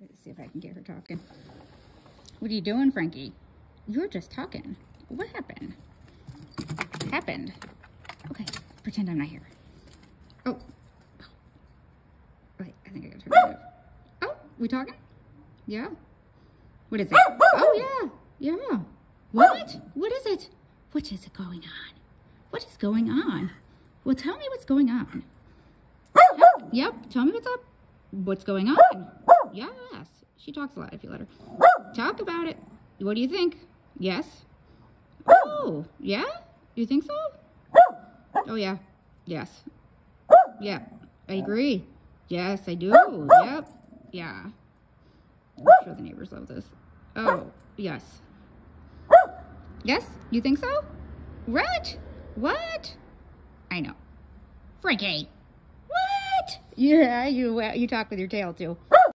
Let's see if I can get her talking. What are you doing, Frankie? You're just talking. What happened? Happened. Okay, pretend I'm not here. Oh. Wait, I think I got to turn it off. Oh, we talking? Yeah. What is it? Oh, yeah. Yeah. What? What is it? What is going on? What is going on? Well, tell me what's going on. Yep, tell me what's up. What's going on? Yes. She talks a lot if you let her. Talk about it. What do you think? Yes? Oh, yeah? You think so? Oh, yeah. Yes. Yeah, I agree. Yes, I do. Yep. Yeah. I'm sure the neighbors love this. Oh, yes. Yes? You think so? What? What? I know. Frankie. What? Yeah, you uh, you talk with your tail too.